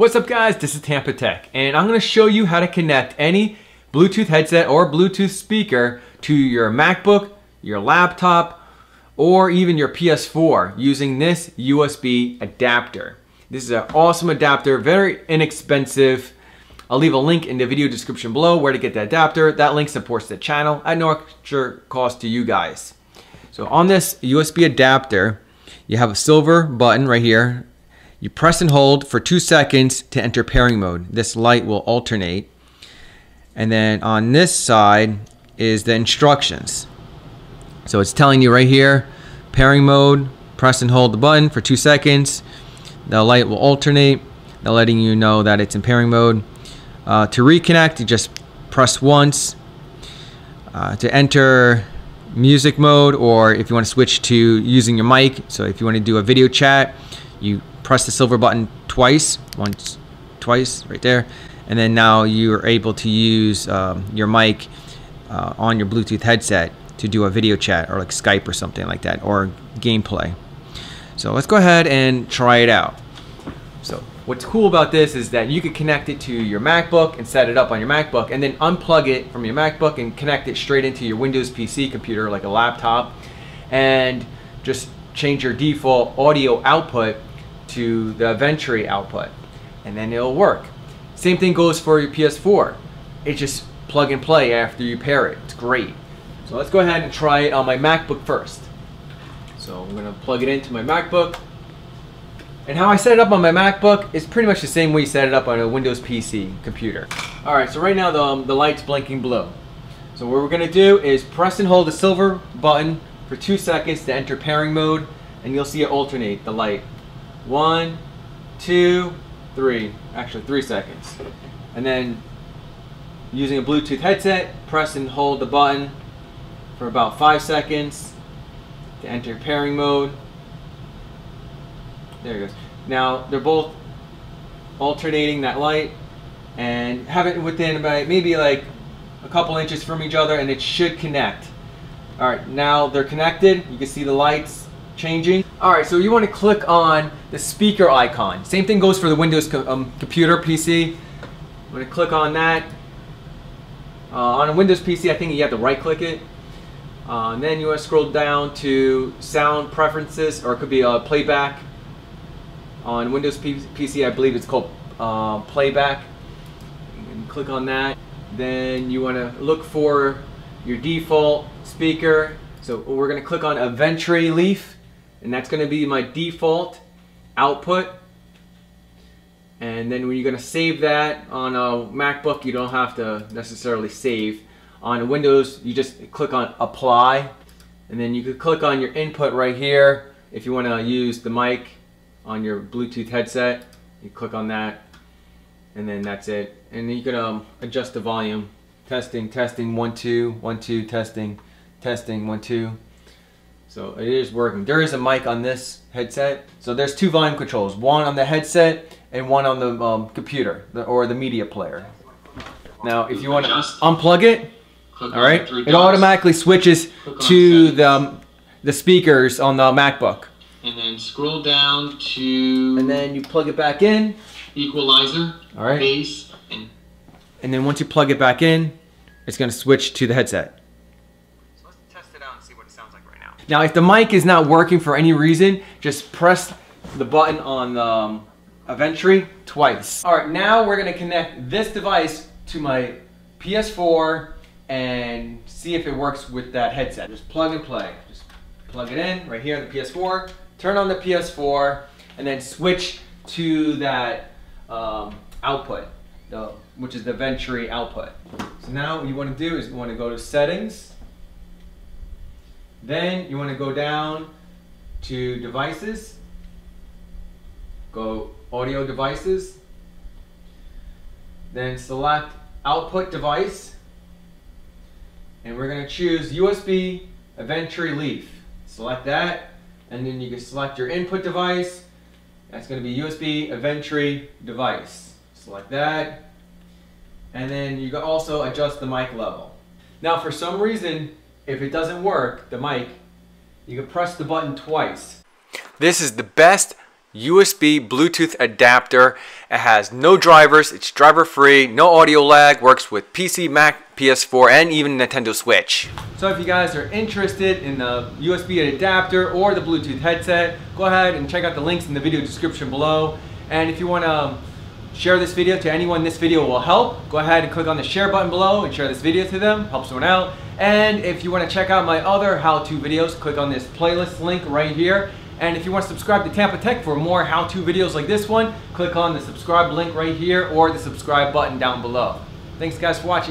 What's up guys, this is Tampatec and I'm to show you how to connect any Bluetooth headset or Bluetooth speaker to your MacBook, your laptop, or even your PS4 using this USB adapter. This is an awesome adapter, very inexpensive. I'll leave a link in the video description below where to get the adapter. That link supports the channel at no extra cost to you guys. So on this USB adapter, you have a silver button right here you press and hold for two seconds to enter pairing mode. This light will alternate. And then on this side is the instructions. So it's telling you right here, pairing mode, press and hold the button for two seconds. The light will alternate, They're letting you know that it's in pairing mode. Uh, to reconnect, you just press once. Uh, to enter music mode, or if you want to switch to using your mic, so if you want to do a video chat, you press the silver button twice, once, twice, right there, and then now you are able to use um, your mic uh, on your Bluetooth headset to do a video chat or like Skype or something like that, or gameplay. So let's go ahead and try it out. So what's cool about this is that you can connect it to your MacBook and set it up on your MacBook and then unplug it from your MacBook and connect it straight into your Windows PC computer like a laptop and just change your default audio output to the Avantree output and then it'll work. Same thing goes for your PS4. It's just plug and play after you pair it. It's great. So let's go ahead and try it on my MacBook first. So I'm gonna plug it into my MacBook. And how I set it up on my MacBook is pretty much the same way you set it up on a Windows PC computer. All right, so right now the, um, the light's blinking blue. So what we're gonna do is press and hold the silver button for two seconds to enter pairing mode, and you'll see it alternate the light one, two, three. Actually, three seconds. And then using a Bluetooth headset, press and hold the button for about five seconds to enter pairing mode. There it goes. Now they're both alternating that light and have it within about maybe like a couple inches from each other and it should connect. All right, now they're connected. You can see the lights changing. All right, so you want to click on the speaker icon. Same thing goes for the Windows co um, computer PC. I'm going to click on that. Uh, on a Windows PC, I think you have to right click it. Uh, and then you want to scroll down to sound preferences, or it could be a playback. On Windows PC, I believe it's called uh, playback. click on that. Then you want to look for your default speaker. So we're going to click on a Leaf and that's going to be my default output. And then when you're going to save that on a MacBook you don't have to necessarily save. On Windows you just click on apply. And then you could click on your input right here. If you want to use the mic on your Bluetooth headset you click on that. And then that's it. And then you can um, adjust the volume. Testing testing one two one two testing testing one two so it is working. There is a mic on this headset. So there's two volume controls, one on the headset and one on the um, computer the, or the media player. Now if you want to unplug it, all right, it automatically switches to the, um, the speakers on the MacBook. And then scroll down to... And then you plug it back in. Equalizer, all right. bass, and... And then once you plug it back in, it's going to switch to the headset. Now, if the mic is not working for any reason, just press the button on the um, Avantree twice. All right, now we're gonna connect this device to my PS4 and see if it works with that headset. Just plug and play. Just plug it in right here on the PS4, turn on the PS4, and then switch to that um, output, the, which is the Avantree output. So now what you wanna do is you wanna go to settings, then you want to go down to devices, go audio devices, then select output device, and we're going to choose USB Avantree Leaf. Select that, and then you can select your input device. That's going to be USB Avantree device. Select that, and then you can also adjust the mic level. Now for some reason, if it doesn't work, the mic, you can press the button twice. This is the best USB Bluetooth adapter. It has no drivers, it's driver free, no audio lag, works with PC, Mac, PS4, and even Nintendo Switch. So if you guys are interested in the USB adapter or the Bluetooth headset, go ahead and check out the links in the video description below. And if you want to share this video to anyone this video will help, go ahead and click on the share button below and share this video to them, help someone out. And if you want to check out my other how-to videos, click on this playlist link right here. And if you want to subscribe to Tampatec for more how-to videos like this one, click on the subscribe link right here or the subscribe button down below. Thanks guys for watching.